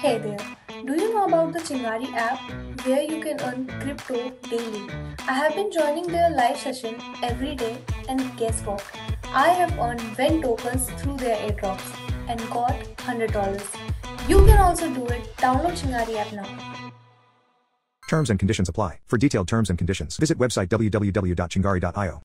Hey there, do you know about the Chingari app where you can earn crypto daily? I have been joining their live session every day and guess what? I have earned VEN tokens through their airdrops and got $100. You can also do it. Download Chingari app now. Terms and conditions apply. For detailed terms and conditions, visit website www.chingari.io.